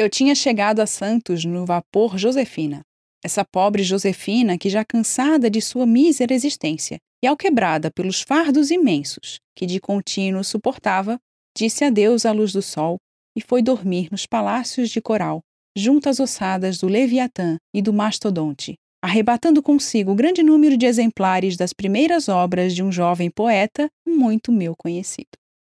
Eu tinha chegado a Santos no vapor Josefina. Essa pobre Josefina, que já cansada de sua mísera existência e alquebrada pelos fardos imensos que de contínuo suportava, disse adeus à luz do sol e foi dormir nos palácios de coral, junto às ossadas do Leviatã e do Mastodonte, arrebatando consigo grande número de exemplares das primeiras obras de um jovem poeta muito meu conhecido.